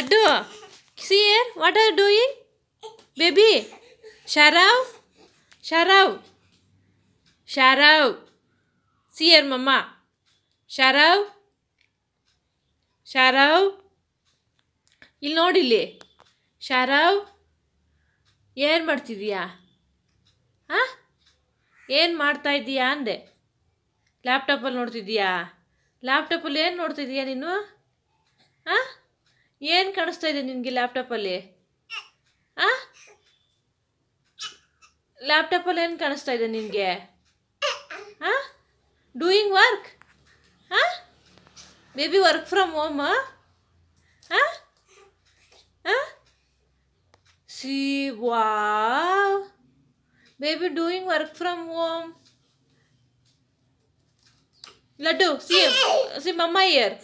Laddu see here what are doing baby ಶಾರಾವ್ ಶಾರಾವ್ ಶಾರಾವ್ see here ಮಮ್ಮ ಶಾರಾವ್ ಶಾರಾವ್ ಇಲ್ಲಿ ನೋಡಿಲ್ಲಿ ಶಾರಾವ್ ಏನು ಮಾಡ್ತಿದೀಯಾ ಹಾಂ ಏನು ಮಾಡ್ತಾ ಇದ್ದೀಯಾ ಅಂದೆ ಲ್ಯಾಪ್ಟಾಪಲ್ಲಿ ನೋಡ್ತಿದ್ದೀಯಾ ಲ್ಯಾಪ್ಟಾಪಲ್ಲಿ ಏನು ನೋಡ್ತಿದ್ದೀಯಾ ನೀನು ಹಾಂ ಏನು ಕಾಣಿಸ್ತಾ ಇದೆ ನಿನಗೆ ಲ್ಯಾಪ್ಟಾಪಲ್ಲಿ ಹಾಂ ಲ್ಯಾಪ್ಟಾಪಲ್ಲಿ ಏನು ಕಾಣಿಸ್ತಾ ಇದೆ ನಿನಗೆ? ಆ? ಡೂಯಿಂಗ್ ವರ್ಕ್ ಆ? ಬೇಬಿ ವರ್ಕ್ ಫ್ರಮ್ ಹೋಮ್ ಆ? See wow baby doing work from home Laddu see see ಮಮ್ಮ ಇಯರ್